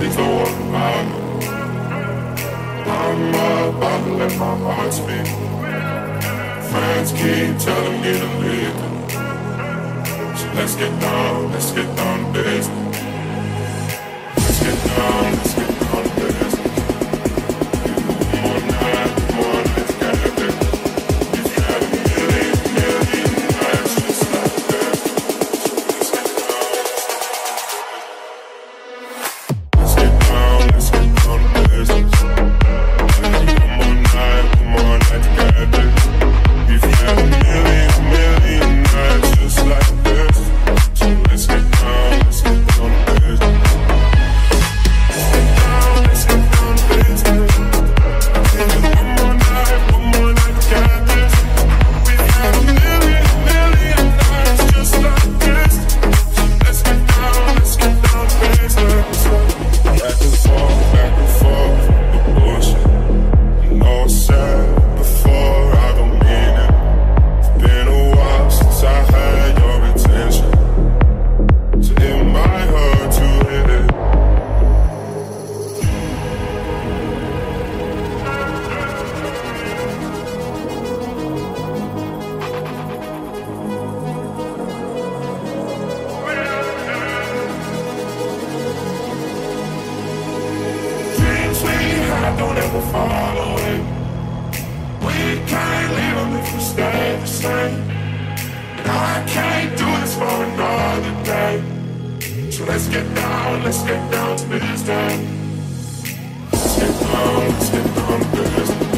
it's the one I'm I'm let my heart speak Friends keep telling me to leave. So let's get down, let's get down to business same. I can't do this for another day. So let's get down, let's get down to business. Let's get down, let's get down to business.